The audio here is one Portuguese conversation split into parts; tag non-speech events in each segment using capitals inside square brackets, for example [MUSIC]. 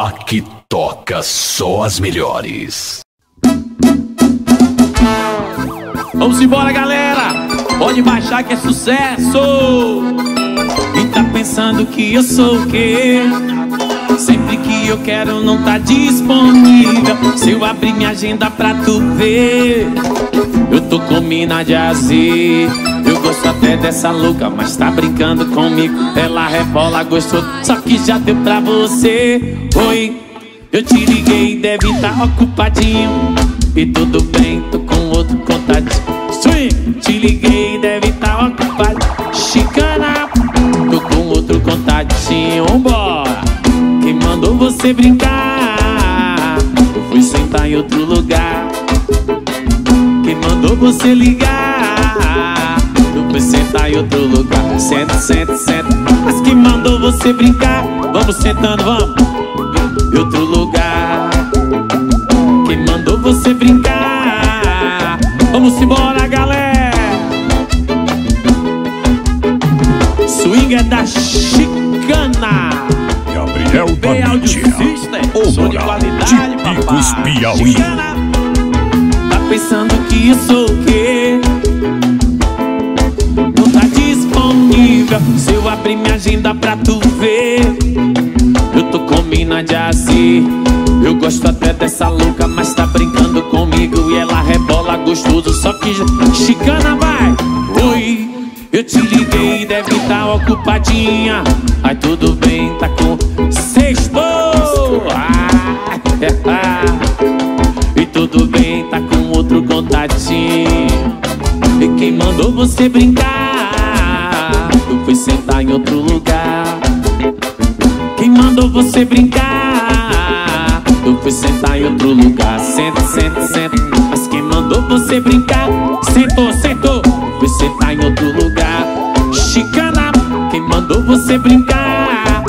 Aqui toca só as melhores. Vamos embora, galera! Pode baixar que é sucesso! E tá pensando que eu sou o quê? Sempre que eu quero não tá disponível Se eu abrir minha agenda pra tu ver Eu tô com mina de azer Eu gosto até dessa louca, mas tá brincando comigo Ela rebola, gostou, só que já deu pra você Oi, eu te liguei, deve tá ocupadinho E tudo bem, tô com outro contatinho Swing, te liguei, deve tá ocupado Chicana, tô com outro contatinho Bora! Quem mandou você brincar? Eu fui sentar em outro lugar. Quem mandou você ligar? Sentar em outro lugar. Senta, senta, senta. Mas quem mandou você brincar? Vamos sentando, vamos. Em outro lugar. Quem mandou você brincar? Vamos embora, galera. Swing é da chicana. Gabriel system, O som de qualidade, papai. Piauí. Chicana, Tá pensando que eu sou o quê? Se eu abrir minha agenda pra tu ver. Eu tô com mina de assim Eu gosto até dessa louca Mas tá brincando comigo. E ela rebola gostoso Só que chicana vai! Oi, eu te liguei Deve tá ocupadinha. Ai tudo bem, tá com sexto ah, [LAUGHS] E tudo bem, tá com outro contatinho. E quem mandou você brincar? Mandou você brincar? Eu fui sentar em outro lugar Senta, senta, senta Mas quem mandou você brincar? Sentou, sentou Eu fui sentar em outro lugar Chicana Quem mandou você brincar?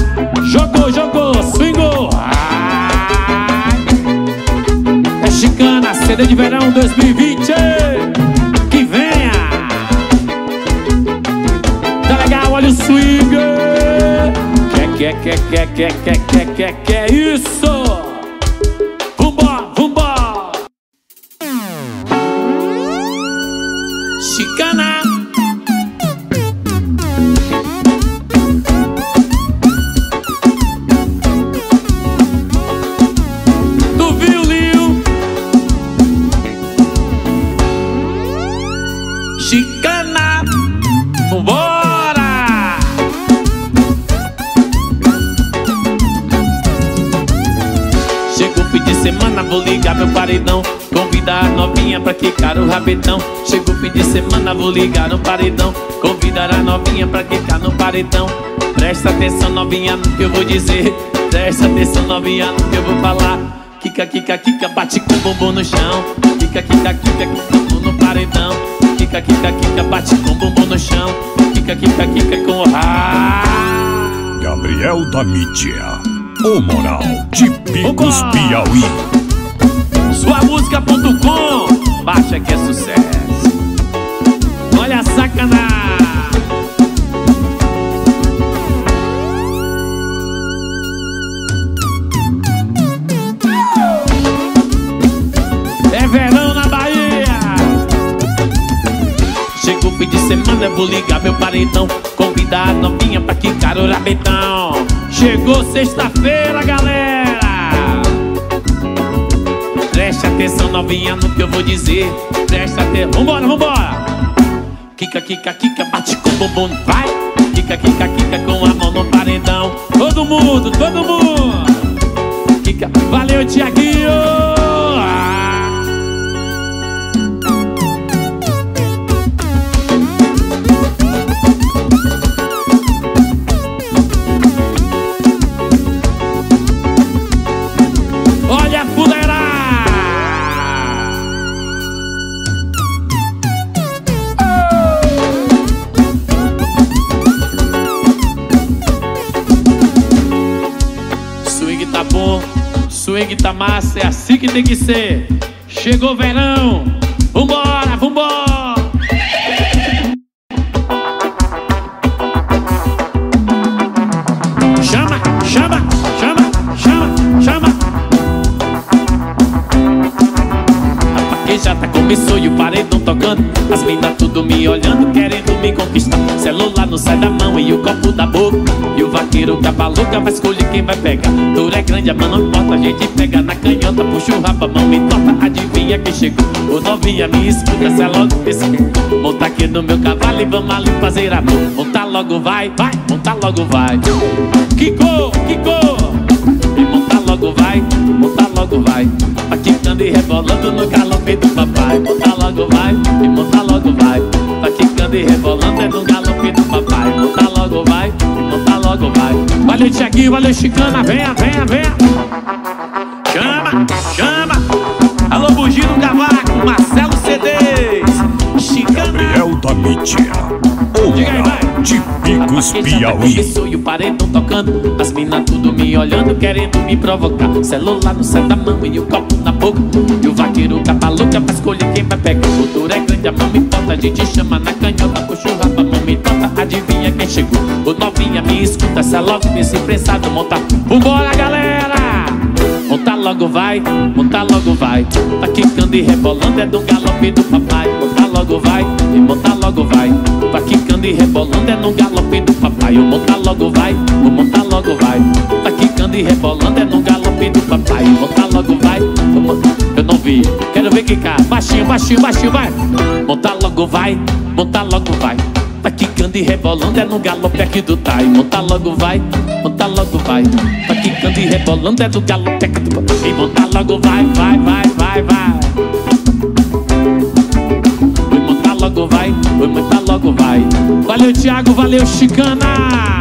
Jogou, jogou, swingou Ai. É chicana, CD de verão 2020 que, que, que, que, que, que, que, que? Meu paredão. Convidar a novinha pra quicar o rabetão. Chegou fim de semana, vou ligar no paredão. Convidar a novinha pra quicar no paredão. Presta atenção novinha no que eu vou dizer. Presta atenção novinha no que eu vou falar. Kika, kika, kika, bate com o bumbum no chão. Kika, kika, kika, com o bumbum no paredão. Kika, kika, kika, bate com o bumbum no chão. Kika, kika, kika, com o ra. Gabriel da Mídia. O moral de Picos Vambora! Piauí. Suamusica.com Baixa que é sucesso. Olha a sacanagem É verão na Bahia. Chegou o fim de semana, vou ligar meu paredão. Convidar a novinha pra quicar o rabetão. Chegou sexta-feira, galera atenção, novinha, no que eu vou dizer. Presta atenção, vambora, vambora. Kika, kika, kika, bate com o bumbum, vai. Kika, kika, kika, com a mão no paredão. Todo mundo, todo mundo. Kika, valeu, Tiaguinho muita massa, é assim que tem que ser. Chegou verão, vambora, vambora! Chama, chama, chama, chama, chama. A já tá começou e o paredão tocando. As meninas tudo me olhando, querendo me conquistar Celular não sai da mão e o copo da boca. E o vaqueiro capa louca vai escolher quem vai pegar. Dor é grande, a mão não importa, a gente pega na canhota Puxa o rabo, a mão me torta, adivinha quem chegou? O novinha me escuta, cê é logo esse Monta aqui no meu cavalo e vamos ali fazer amor Monta logo vai, vai, monta logo vai. Kiko, Kiko. E monta logo vai, monta logo vai. Tá e rebolando no galope do papai. Monta logo vai, Tá quicando e rebolando é no galope do papai. Monta logo vai, monta logo vai. Valeu Tiaguinho, valeu Chicana, venha, venha, venha. Chama, chama. Alô Bugido Cavaco, Marcelo CDs Chicana. Gabriel da mídia. O Diga aí, vai. de Picos Piauí. Começou e o paredão tocando. As minas tudo me olhando, querendo me provocar. Celular no céu da mão e o copo na boca E o vaqueiro capa louca pra escolher quem vai pegar. O motor é grande, a mão me importa A gente chama na canhota, puxa o a mão me torta Adivinha quem chegou? O novinha me escuta, cê é logo nesse prensado Monta, vambora galera! Monta logo vai, monta logo vai. Tá quicando e rebolando, é do galope do papai. Monta logo vai, e monta logo vai. Tá quicando e rebolando, é no galope do papai. O monta logo vai, o monta logo vai. Tá quicando e rebolando, é no galope do papai. Monta logo vai. Eu não vi, quero ver quicar. Baixinho, baixinho, baixinho, vai. Monta logo vai, monta logo vai. Tá quicando e rebolando, é no galope aqui do Tai. Monta logo vai, monta logo vai. Tá quicando e rebolando, é no galope aqui do Tai monta logo vai, vai, vai, vai, vai. Oi, monta logo vai, oi, logo vai. Valeu Thiago, valeu Chicana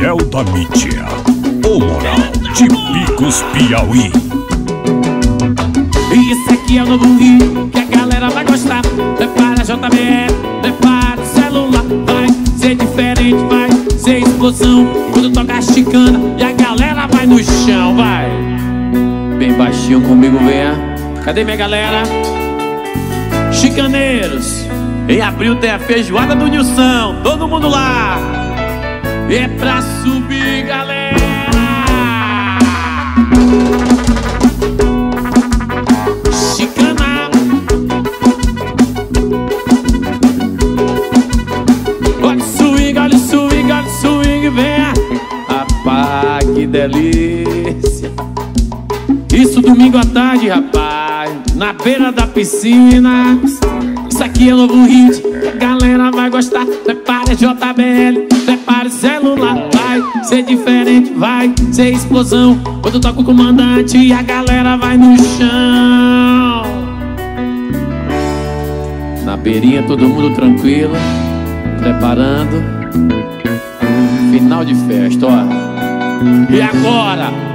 Gabriel da mídia. O moral de Picos Piauí. Esse aqui é o novo hit que a galera vai gostar. Prepara a JBL, prepara o celular. Vai ser diferente, vai ser explosão. Quando toca a chicana e a galera vai no chão, vai. Bem baixinho comigo, venha. Cadê minha galera? Chicaneiros. Em abril tem a feijoada do Nilson. Todo mundo lá. É pra subir, galera. Chicana! Olha o swing, olha o swing, olha o swing, venha. Rapaz, que delícia. Isso domingo à tarde, rapaz. Na beira da piscina. Isso aqui é novo hit. A galera vai gostar. Prepare JBL ser diferente, vai ser explosão. Quando toca o comandante E a galera vai no chão. Na beirinha todo mundo tranquilo Preparando. Final de festa, ó. E agora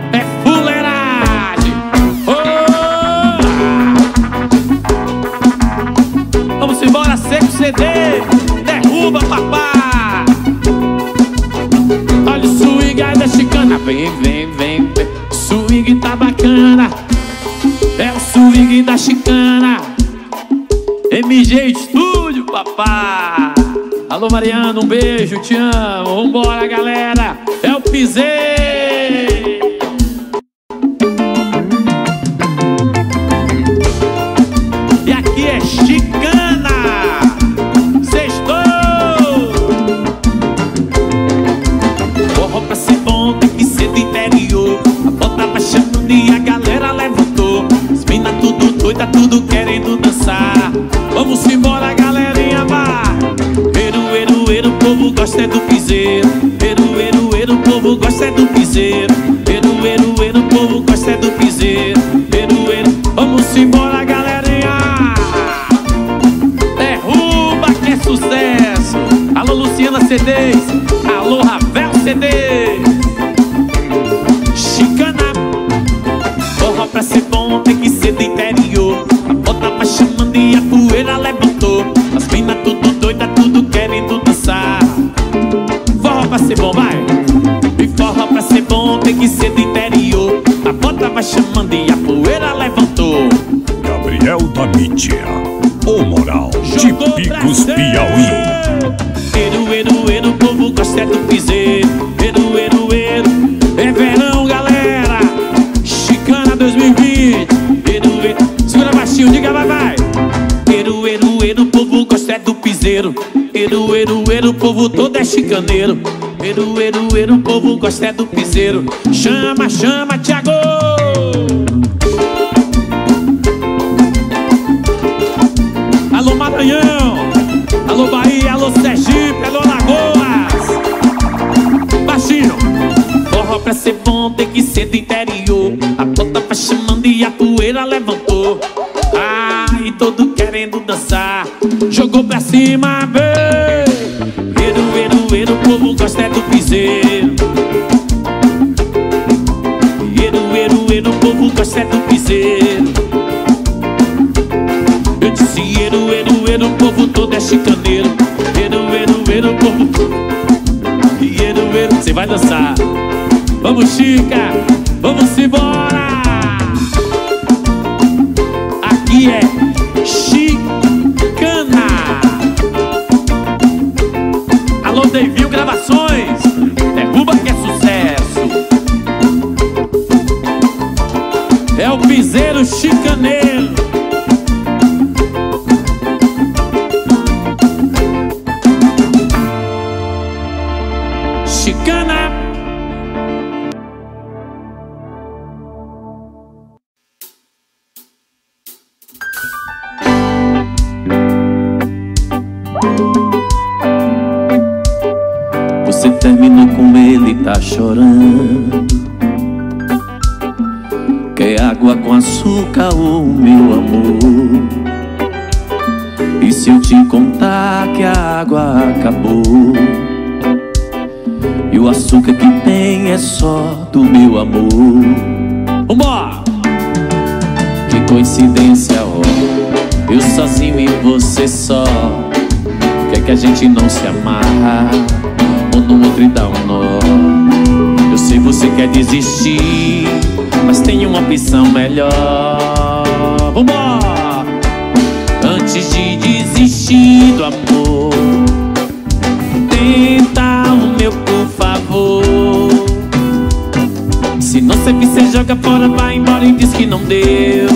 papá Alô, Mariana, um beijo, te amo. Vambora, galera. É o Pisei. Tem que ser do interior. A bota vai chamando e a poeira levantou. Gabriel da Mídia. O Moral de Jogou pra Picos. Piauí. Eru, eru, eru, o povo gosta do piseiro. Eru, eru, eru, é verão, galera. Chicana 2020. Eru, eru, segura baixinho, diga vai, vai. Eru, eru, eru, o povo gosta do piseiro. Eru, eru, eru, o povo todo é chicaneiro. Eru, eru, eru, o povo gosta é do piseiro. Chama, chama, Thiago. Alô Maranhão, alô Bahia, alô Sergipe, alô Lagoas. Baixinho, forró pra ser bom tem que ser do interior. A bota vai chamando e a poeira levantou. Ai, todo querendo dançar, jogou pra cima, vem. Eru, o povo gosta é do piseiro. Eru, eru, eru, o povo gosta é do piseiro. Eu disse eru, eru, eru, o povo todo é chicaneiro Eru, eru, eru, o povo E eru, eru, você vai dançar Vamos, Chica, vamos embora não servir cê joga fora, vai embora e diz que não deu.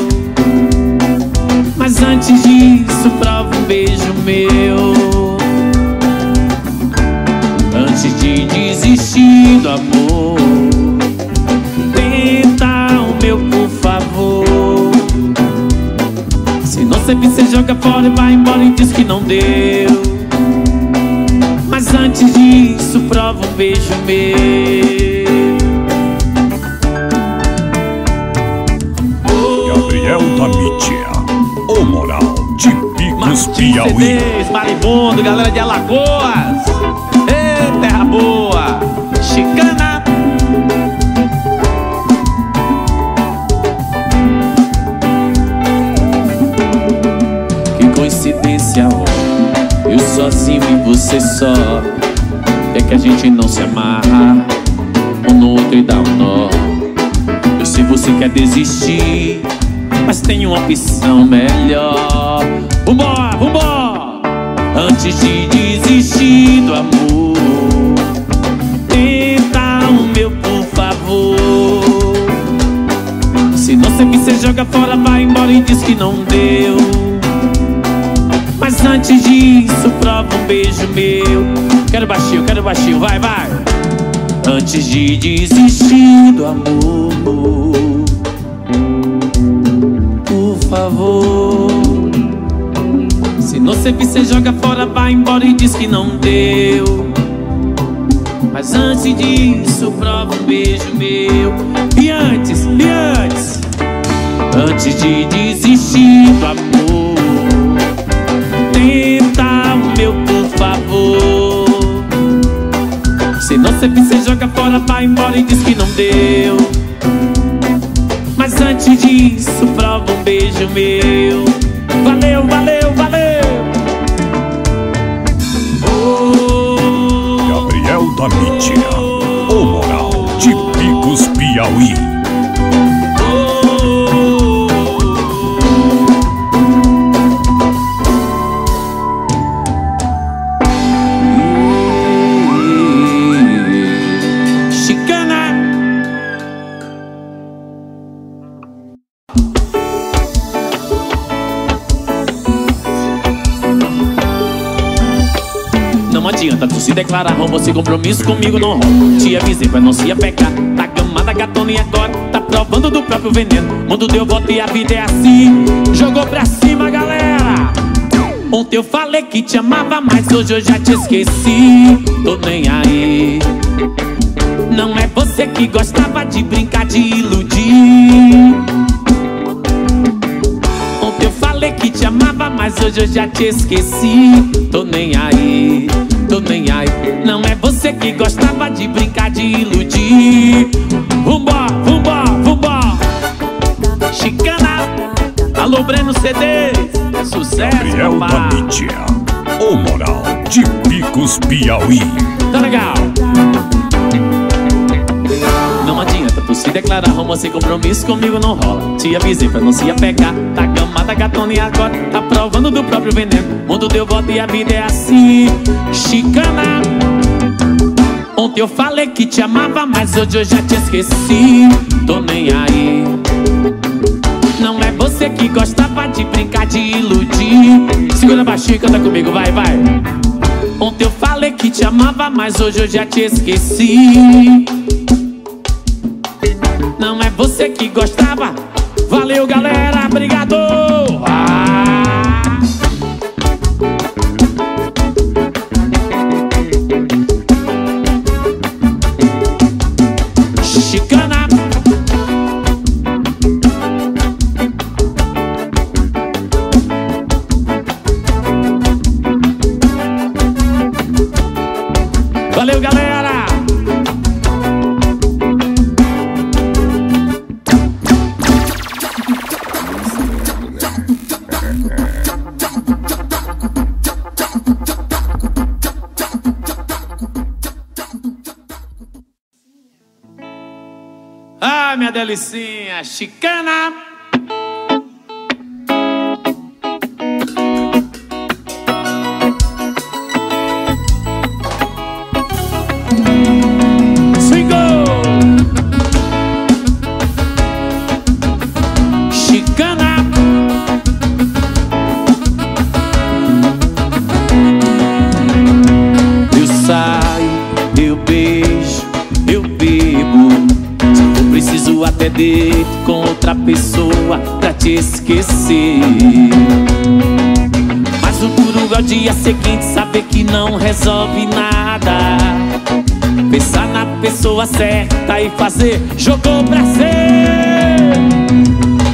Mas antes disso prova um beijo meu. Antes de desistir do amor Tenta o meu por favor. Se não servir cê joga fora vai embora e diz que não deu. Mas antes disso, prova um beijo meu. Da Mídia. O Moral de Picos Piauí. CDs, Maribondo, galera de Alagoas. Ê, terra boa. Chicana. Que coincidência, ó. Eu sozinho e você só. É que a gente não se amarra. Um no outro e dá um nó. Eu sei você quer desistir, mas tem uma opção melhor. Vambora, vambora! Antes de desistir do amor. Tenta o meu, por favor. Se não servir, você joga fora, vai embora e diz que não deu. Mas antes disso, prova um beijo meu. Quero baixinho, quero baixinho, vai, vai. Antes de desistir do amor, favor. Se não servir, você joga fora, vai embora e diz que não deu. Mas antes disso, prova um beijo meu. E antes, e antes, antes de desistir do amor, tenta o meu, por favor. Se não servir, você joga fora, vai embora e diz que não deu. Mas antes disso, prova beijo meu. Valeu, valeu. Declarar rombo Se compromisso comigo não rola. Te avisei pra não se apegar. Tá gamada gatona e agora Tá provando do próprio veneno. Mundo deu volta e a vida é assim. Jogou pra cima galera. Ontem eu falei que te amava Mas hoje eu já te esqueci. Tô nem aí. Não é você que gostava de brincar de iludir. Ontem eu falei que te amava, mas hoje eu já te esqueci. Tô nem aí, aí. Não é você que gostava de brincar de iludir. Vambora, vambora, vambora. Chicana, alô Breno CD, sucesso, Gabriel da papai. Mídia. O Moral de Picos Piauí. Tá legal. Tu se declarar homo sem compromisso comigo não rola. Te avisei pra não se apegar. Tá gamada gatona e agora tá provando do próprio veneno. Mundo deu volta e a vida é assim. Chicana. Ontem eu falei que te amava, mas hoje eu já te esqueci. Tô nem aí. Não é você que gostava de brincar de iludir. Segura baixinho, canta comigo, vai, vai. Ontem eu falei que te amava, mas hoje eu já te esqueci. Você que gostava. Ah, minha certa e fazer jogou pra ser.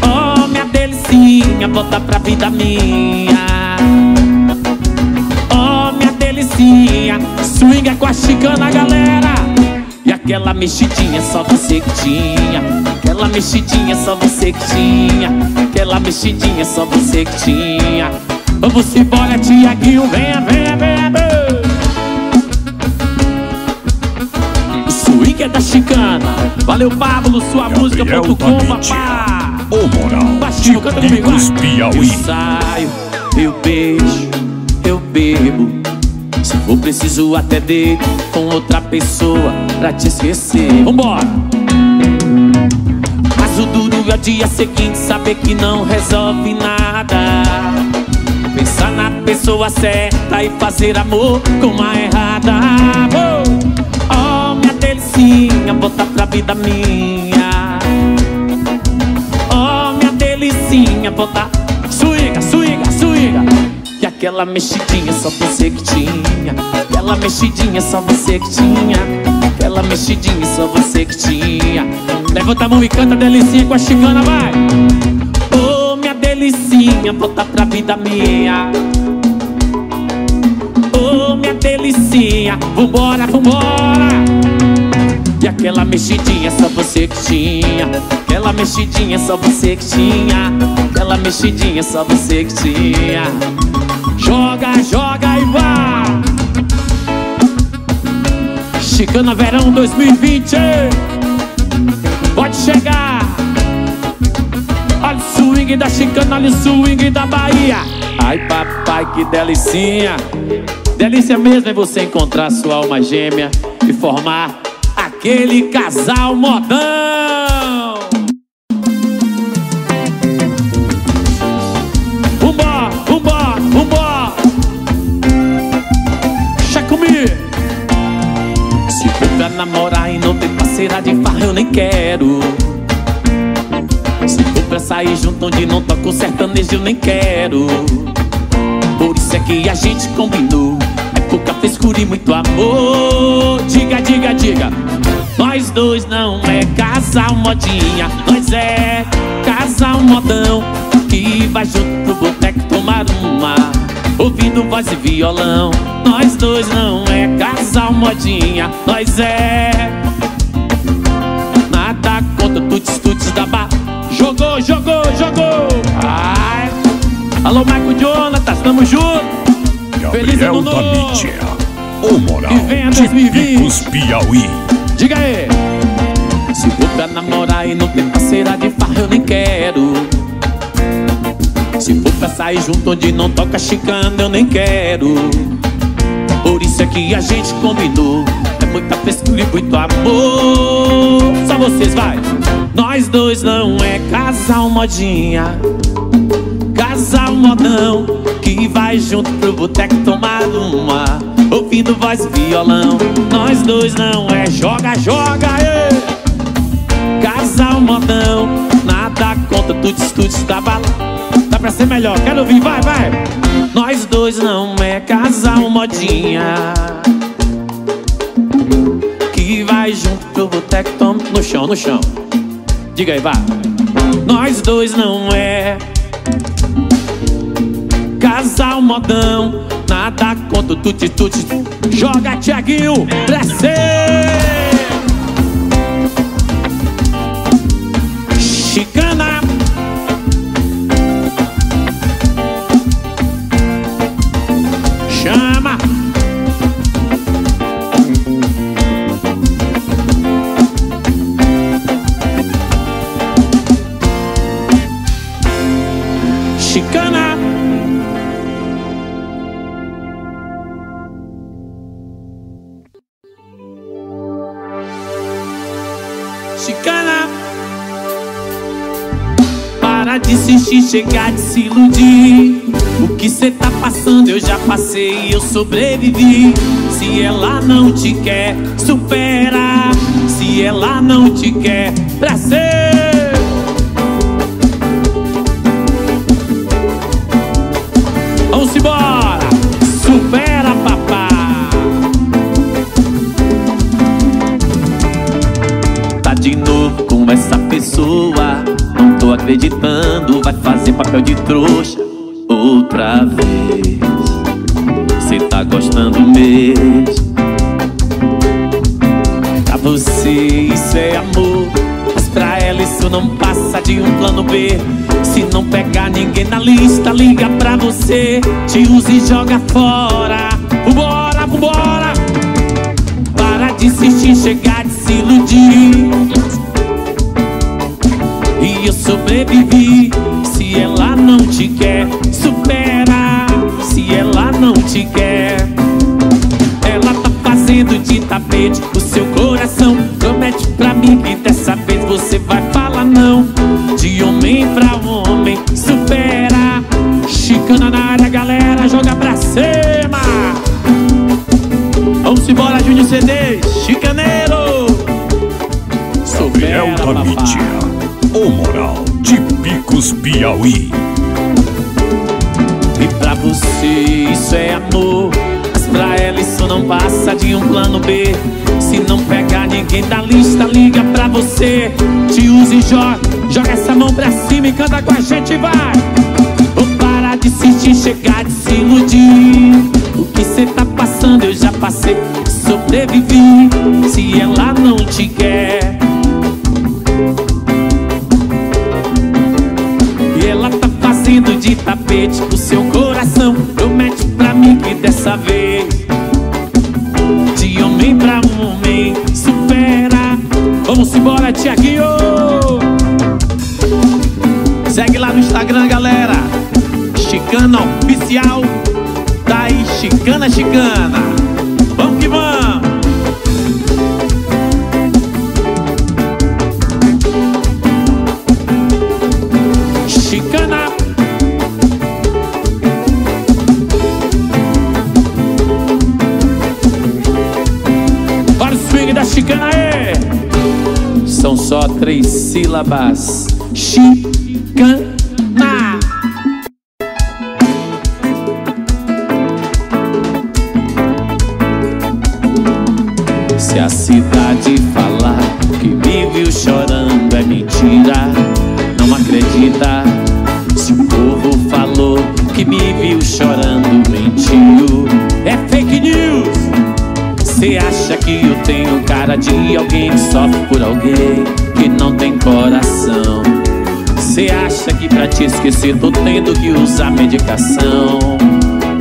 Oh, minha delicinha, volta pra vida minha. Oh, minha delicinha, swinga com a chicana, galera. E aquela mexidinha só você que tinha. Aquela mexidinha só você que tinha. Aquela mexidinha só você que tinha. Vamos embora, Tiaguinho, venha, venha, venha, Swing é da chicana. Valeu, Pablo, sua música.com, papá. O Moral Baixinho, canta comigo. Piauí. Eu saio, eu beijo, eu bebo. Se Ou preciso até de com outra pessoa pra te esquecer Vambora! Mas o duro é o dia seguinte saber que não resolve nada Pensar na pessoa certa e fazer amor com a errada Oh, delicinha, volta pra vida minha. Oh, minha delicinha, volta Suiga, suiga, suiga E aquela mexidinha só você que tinha. Aquela mexidinha só você que tinha. Aquela mexidinha só você que tinha. Levanta a mão e canta delicinha com a chicana, vai. Delicinha, volta pra vida minha. Oh, minha delicinha, vambora, vambora aquela mexidinha só você que tinha. Aquela mexidinha só você que tinha. Aquela mexidinha só você que tinha. Joga, joga e vai Chicana Verão 2020 Pode chegar! Olha o swing da chicana, olha o swing da Bahia. Ai papai, que delicinha. Delícia mesmo é você encontrar sua alma gêmea E formar aquele casal modão. Vambora, vambora Deixa comigo. Se for pra namorar e não ter parceira de farra eu nem quero. Se for pra sair junto onde não toca o sertanejo eu nem quero. Por isso é que a gente combinou. É pouca frescura e muito amor. Diga, diga, diga Nós dois não é casal modinha Nós é casal modão Que vai junto pro boteco tomar uma Ouvindo voz e violão Nós dois não é casal modinha Nós é Nada contra tuts tuts da barra Jogou, jogou, jogou. Ai. Alô, Marco Jonathan, tamo junto. Feliz ano novo. mídia. O moral de Picos Piauí. Diga aí. Se for pra namorar e não tem parceira de farra, eu nem quero. Se for pra sair junto onde não toca chicana, eu nem quero. Por isso é que a gente combinou É muita frescura e muito amor Só vocês, vai Nós dois não é casal modinha Casal modão Que vai junto pro boteco tomar uma Ouvindo voz e violão Nós dois não é joga, joga, ê. Casal modão Nada tuts, tuts da bala Dá pra ser melhor, quero ouvir, vai, vai. Nós dois não é casal modinha. Que vai junto pro boteco, toma no chão, no chão. Diga aí, vá Nós dois não é Casal modão Nada contra o tuti-tuti Joga, Tiaguinho, crescer desistir, chegar de se iludir. O que cê tá passando eu já passei e eu sobrevivi. Se ela não te quer, supera. Se ela não te quer, pra ser. Papel de trouxa outra vez. Cê tá gostando mesmo? Pra você isso é amor, mas pra ela isso não passa de um plano B. Se não pegar ninguém na lista, liga pra você, te usa e joga fora. Vambora, vambora! Para de insistir, chegar de se iludir e eu sobrevivi. Ela não te quer, supera. Se ela não te quer, tapete o seu coração. Promete pra mim que dessa vez você vai falar não. De homem pra homem, supera. Chicana na área, galera, joga pra cima. Vamos embora, Júnior CD, chicaneiro. Gabriel da mídia, o moral de Picos Piauí. Você isso é amor. Mas pra ela isso não passa de um plano B. Se não pegar ninguém da lista, liga pra você. Te use e joga, joga essa mão pra cima e canta com a gente, vai. Vou parar de insistir, chegar de se iludir. O que cê tá passando eu já passei, sobrevivi. Se ela não te quer de tapete o seu coração. Promete pra mim que dessa vez De homem pra homem supera. Vamos embora, Tiaguinho. Segue lá no Instagram, galera. Chicana Oficial. Tá aí, Chicana Chicana. Vamos que vamos. Chicana só três sílabas. Chicana Se a cidade de alguém que sofre por alguém que não tem coração? Cê acha que pra te esquecer tô tendo que usar medicação?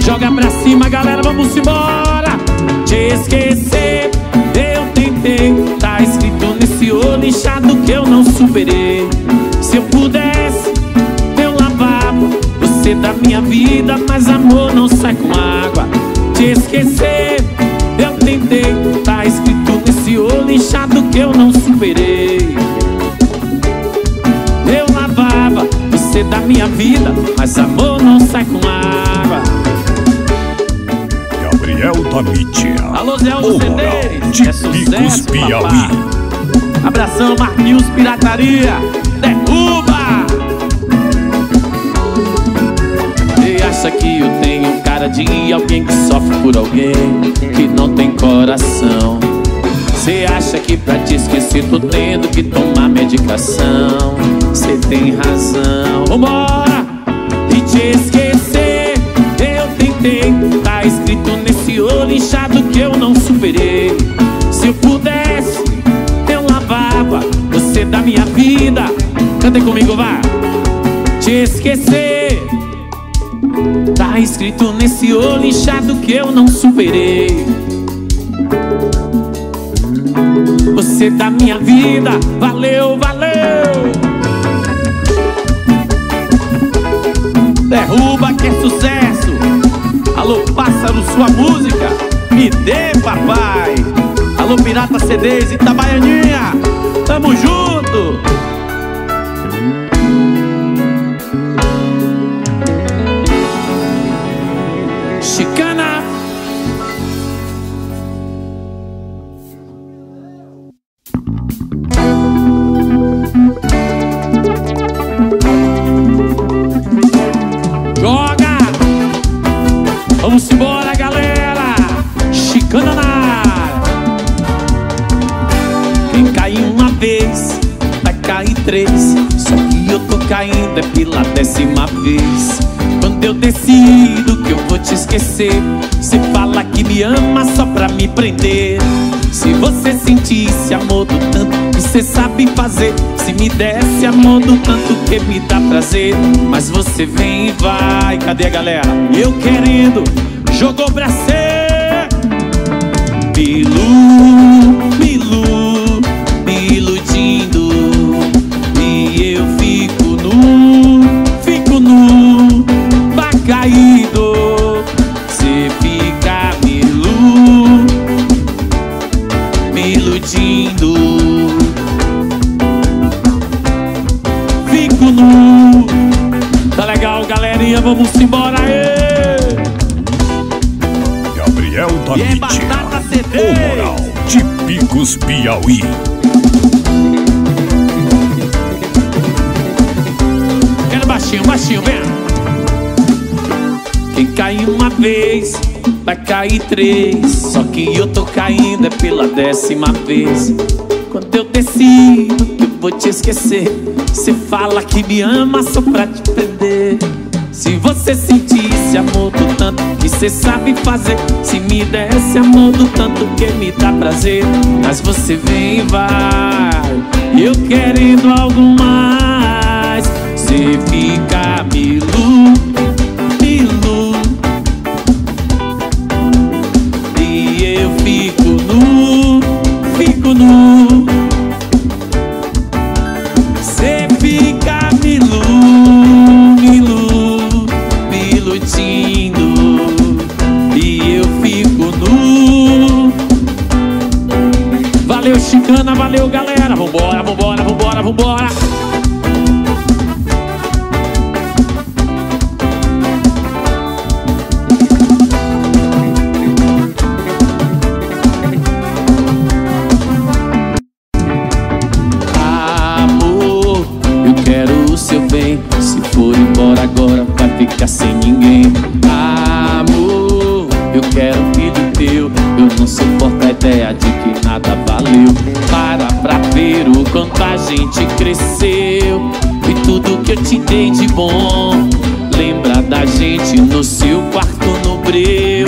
Joga pra cima, galera, vamos embora. Te esquecer, eu tentei. Tá escrito nesse olho inchado que eu não superei. Se eu pudesse, eu lavava você da minha vida, mas amor não sai com água. Te esquecer, eu tentei. Tá escrito olho inchado que eu não superei. Eu lavava você da minha vida, mas amor não sai com água. Gabriel da mídia, Alô, Zé o Aldo de é sucesso, Piauí. papá. Abração, Marquinhos Pirataria, derruba! E acha que eu tenho cara de alguém que sofre por alguém que não tem coração? Cê acha que pra te esquecer tô tendo que tomar medicação? Cê tem razão. Vambora! E te esquecer, eu tentei. Tá escrito nesse olho inchado que eu não superei. Se eu pudesse, eu lavava você da minha vida. Cantem comigo, vá! Te esquecer. Tá escrito nesse olho inchado que eu não superei. Você da minha vida, valeu, valeu. Derruba que é sucesso. Alô, pássaro, sua música, me dê, papai. Alô, Pirata CDs Itabaianinha, tamo junto. Esquecer, você fala que me ama só pra me prender. Se você sentisse amor do tanto que você sabe fazer, se me desse amor do tanto que me dá prazer, mas você vem e vai, cadê a galera? Eu querendo, jogou pra ser. Me ilu- me ilu- me iludindo vamos embora aí. Gabriel da e é CD. O Moral de Picos Piauí. Quero baixinho, baixinho, vem. Quem cai uma vez, vai cair três. Só que eu tô caindo é pela décima vez. Quando eu decido que eu vou te esquecer, você fala que me ama só pra te prender. Se você sentisse amor do tanto que cê sabe fazer Se me desse amor do tanto que me dá prazer Mas você vem e vai. Eu querendo algo mais Cê fica milu, milu. E eu fico nu, fico nu Chicana, valeu galera Vambora, vambora, vambora, vambora gente cresceu. E tudo que eu te dei de bom. Lembra da gente no seu quarto no breu.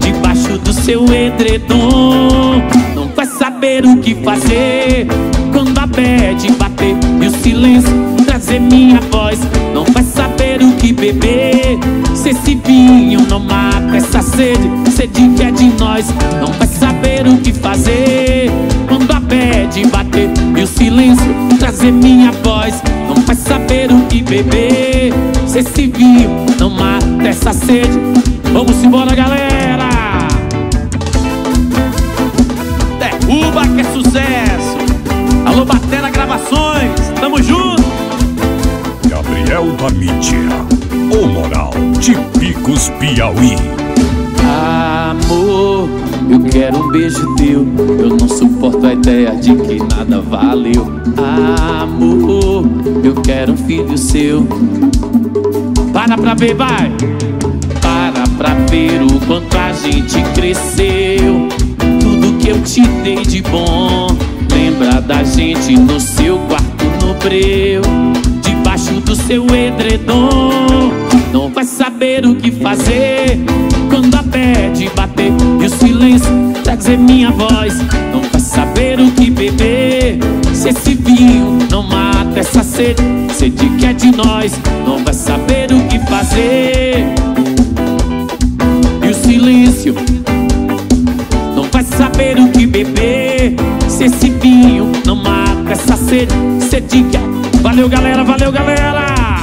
Debaixo do seu edredom. Não vai saber o que fazer quando a bad bater e o silêncio trazer minha voz. Não vai saber o que beber se esse vinho não mata essa sede, sede que é de nós. Não vai saber o que fazer quando a bad bater e o silêncio trazer minha voz. Não vai saber o que beber se esse vinho não mata essa sede. Vamos embora, galera! Derruba que é sucesso! Alô, Batera Gravações, tamo junto! Gabriel da mídia. O moral de Picos Piauí. Amor, eu quero um beijo teu. Eu não suporto a ideia de que nada valeu. Amor, eu quero um filho seu. Para pra ver, vai! Para pra ver o quanto a gente cresceu. Tudo que eu te dei de bom. Lembra da gente no seu quarto no breu. Debaixo do seu edredom. Não vai saber o que fazer quando a bad bater e o silêncio trazer minha voz. Não vai saber o que beber se esse vinho não mata essa sede, sede que é de nós. Não vai saber o que fazer e o silêncio não vai saber o que beber se esse vinho não mata essa sede, sede que é. Valeu, galera, valeu, galera!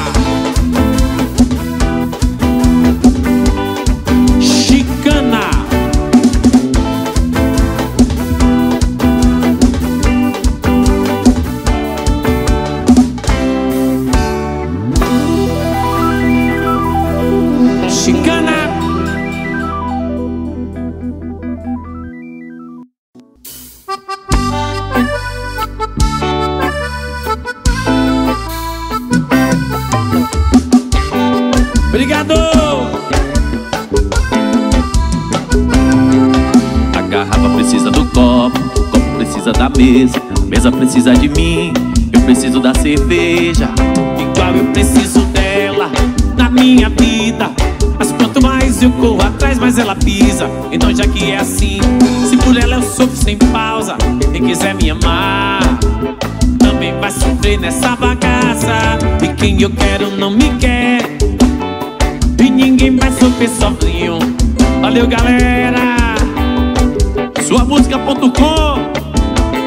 Quem eu quero não me quer. E ninguém vai sofrer sozinho. Valeu, galera! Suamusica.com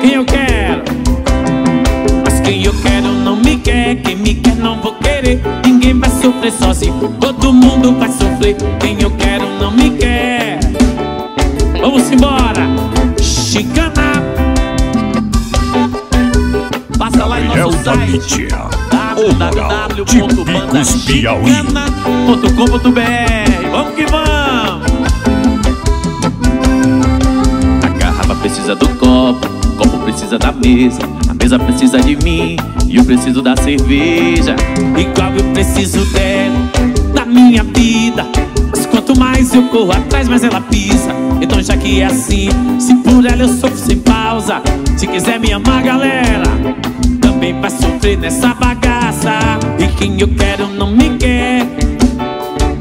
Quem eu quero? Mas quem eu quero não me quer. Quem me quer não vou querer. Ninguém vai sofrer sozinho. Todo mundo vai sofrer. Quem eu quero não me quer. Vamos embora! Chicana! Passa lá em nosso da site www.bandaichicana.com.br Vamos que vamos! A garrafa precisa do copo, o copo precisa da mesa, a mesa precisa de mim e eu preciso da cerveja. Igual eu preciso dela, da minha vida. Mas quanto mais eu corro atrás, mais ela pisa. Então já que é assim, se por ela eu sofro sem pausa. Se quiser me amar, galera, também vai sofrer nessa bagaça. E quem eu quero não me quer.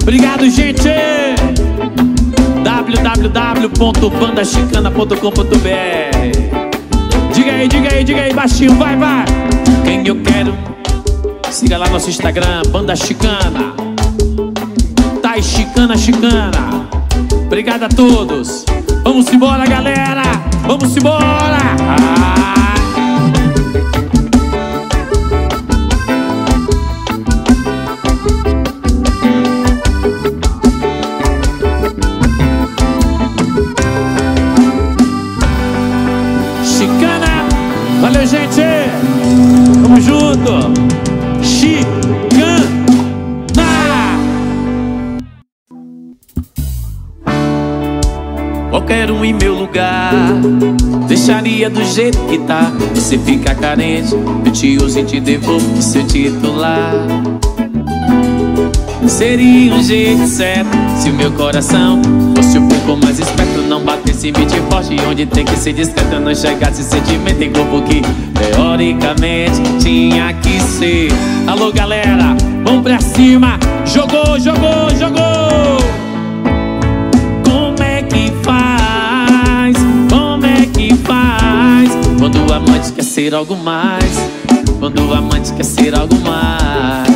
Obrigado, gente! www.bandachicana.com.br Diga aí, diga aí, diga aí, baixinho, vai, vai! Quem eu quero, siga lá nosso Instagram, Banda Chicana. Tá Chicana, Chicana. Obrigado a todos. Vamos embora, galera! Vamos embora! Ah! Jeito que tá Você fica carente. Eu te uso e te devolvo seu titular. Seria um jeito certo Se o meu coração fosse um pouco mais esperto. Não batesse beat forte Onde tem que ser discreto. Não chegasse sentimento em corpo que Teoricamente tinha que ser. Alô galera, vamos pra cima. Jogou, jogou, jogou faz? Quando o amante quer ser algo mais Quando o amante quer ser algo mais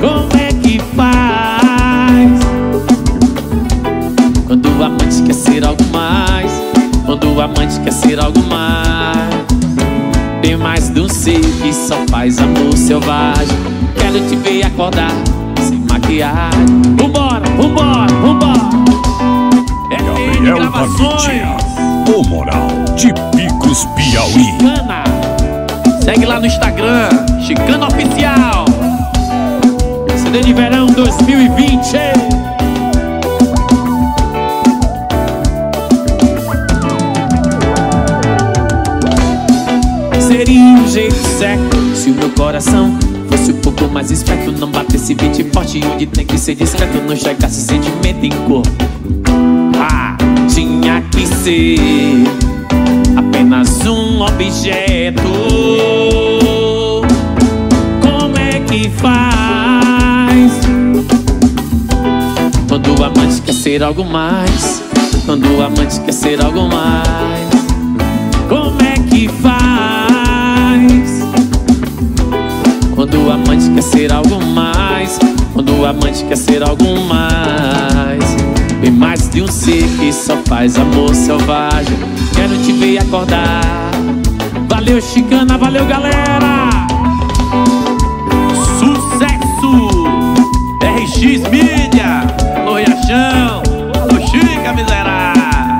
Como é que faz? Quando o amante quer ser algo mais Quando o amante quer ser algo mais. Tem mais de um ser que só faz amor selvagem. Quero te ver acordar sem maquiagem. Vambora, vambora, vambora. É Gabriel mídia, o moral de Picos Piauí. Chicana. Segue lá no Instagram Chicana Oficial. CD de verão 2020 Seria um jeito certo. Se o meu coração fosse um pouco mais esperto Não batesse beat forte onde tem que ser discreto Não chegasse sentimento em corpo. Ah, tinha que ser apenas um objeto. Como é que faz? Quando o amante quer ser algo mais. Quando o amante quer ser algo mais. Como é que faz? Quando o amante quer ser algo mais. Quando o amante quer ser algo mais. Tem mais de um ser que só faz amor selvagem. Quero te ver acordar. Valeu, Chicana, valeu, galera! Sucesso! RX Mídia! Alô, Riachão! Alô, Chica, miserável!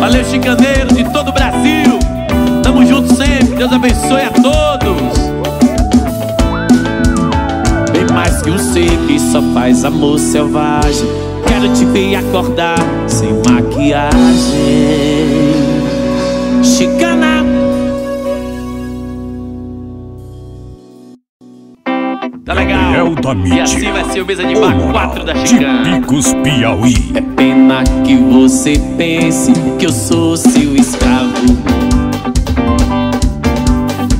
Valeu, chicaneiro de todo o Brasil! Tamo junto sempre, Deus abençoe a todos! Só faz amor selvagem. Quero te ver acordar sem maquiagem. Chicana. Tá legal. Gabriel da E assim vai ser o mesa de bar moral 4 da de Chicana. Picos Piauí. É pena que você pense que eu sou seu escravo.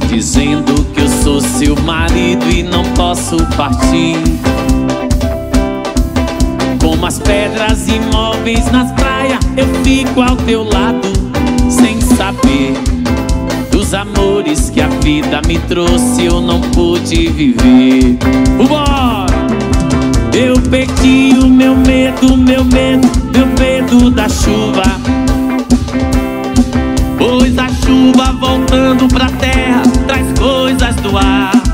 Dizendo que eu sou seu marido e não posso partir. Como as pedras imóveis nas praias, eu fico ao teu lado, sem saber dos amores que a vida me trouxe, eu não pude viver. Vambora! Eu perdi o meu medo, meu medo, meu medo da chuva. Pois a chuva voltando pra terra traz coisas do ar.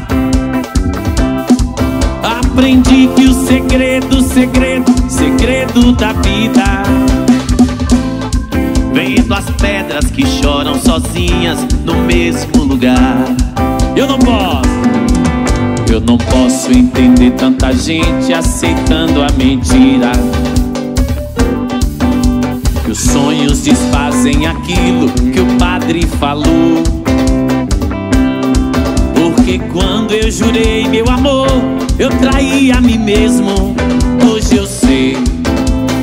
Aprendi que o segredo, segredo, segredo da vida. Vendo as pedras que choram sozinhas no mesmo lugar. Eu não posso. Eu não posso entender tanta gente aceitando a mentira. Meus sonhos desfazem aquilo que o padre falou. Quando eu jurei meu amor, eu traí a mim mesmo. Hoje eu sei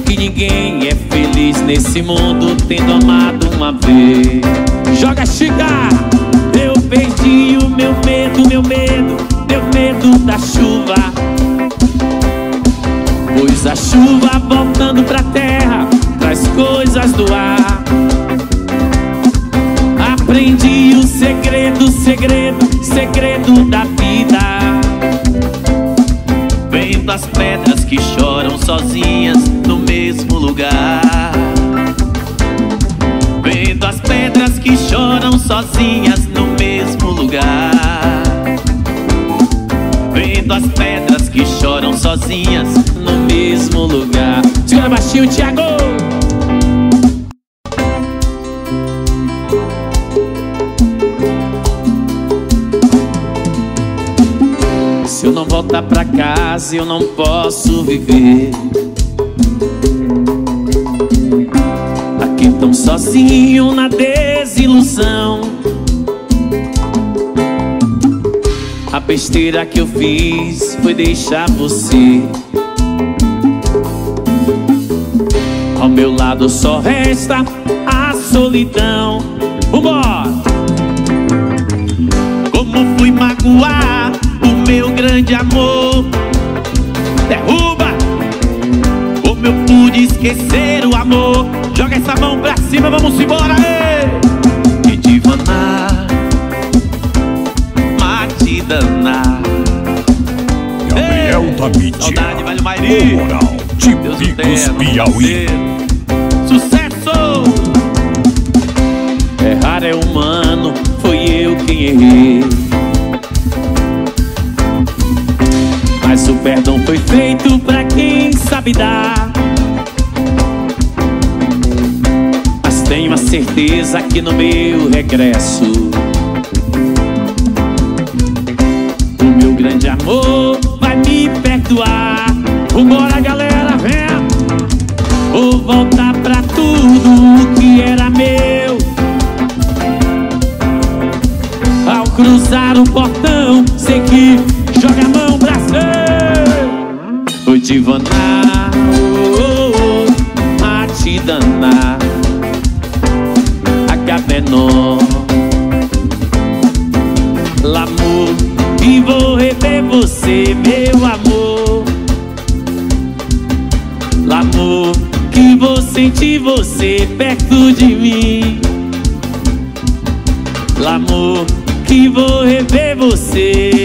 que ninguém é feliz nesse mundo tendo amado uma vez. Joga Chica! Eu perdi o meu medo, meu medo, meu medo da chuva. Pois a chuva voltando pra terra traz coisas do ar. Aprendi o segredo, segredo, segredo da vida. Vendo as pedras que choram sozinhas no mesmo lugar. Vendo as pedras que choram sozinhas no mesmo lugar. Vendo as pedras que choram sozinhas no mesmo lugar. Segura baixinho, Thiago! Voltar pra casa, eu não posso viver. Aqui tão sozinho na desilusão. A besteira que eu fiz foi deixar você. Ao meu lado só resta a solidão. Vambora! Como fui magoar o meu grande amor? Derruba! Como eu pude esquecer o amor? Joga essa mão pra cima, vamos embora! Ei! E divanar, mate danar. Gabriel Ei! da mídia. Saudade, velho Mairi! Moral de Deus Picos Piauí. Sucesso! Errar é humano, foi eu quem errei. Perdão foi feito pra quem sabe dar. Mas tenho a certeza que no meu regresso, o meu grande amor vai me perdoar. Vambora, galera, vem! Vou voltar pra tudo o que era meu. Ao cruzar o portão, sei que joga a mão. Vou vanar, oh, oh, oh, a te danar. Agamenon, l'amour, e vou rever você, meu amor. L'amour que vou sentir você perto de mim. L'amour que vou rever você.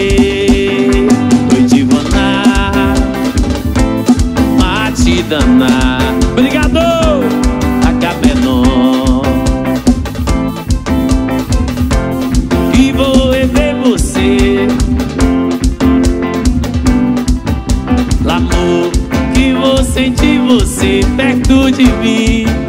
Danar. Obrigado, Agamenon. Que vou rever você. L'amour que vou sentir você perto de mim.